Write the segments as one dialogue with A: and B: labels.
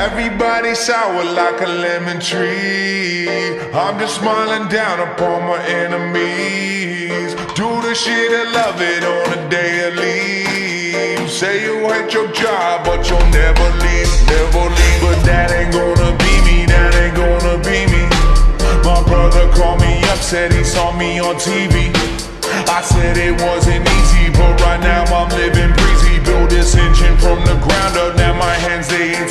A: Everybody sour like a lemon tree. I'm just smiling down upon my enemies. Do the shit and love it on a daily. Say you hate your job, but you'll never leave, never leave. But that ain't gonna be me, that ain't gonna be me. My brother called me up, said he saw me on TV. I said it wasn't easy, but right now I'm living breezy. Build this engine from the ground up, now my hands they ain't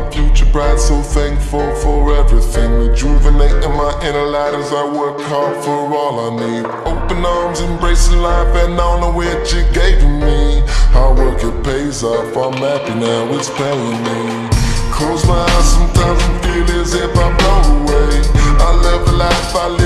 B: My future bright, so thankful for everything. Rejuvenating my inner light as I work hard for all I need. Open arms, embracing life and all of which you gave me. Hard work, it pays off. I'm happy now, it's paying me. Close my eyes sometimes and feel as if I'm blown away. I live the life I live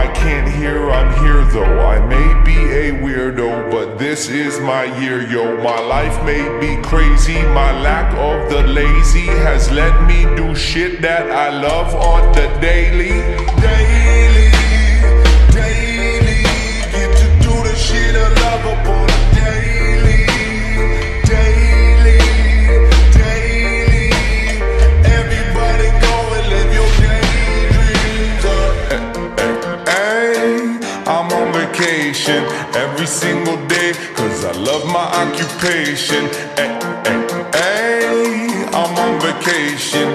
A: I can't hear, I'm here though. I may be a weirdo, but this is my year, yo. My life may be crazy. My lack of the lazy has let me do shit that I love on the daily. Daily. I'm on vacation every single day, cause I love my occupation. Hey, hey, hey, I'm on vacation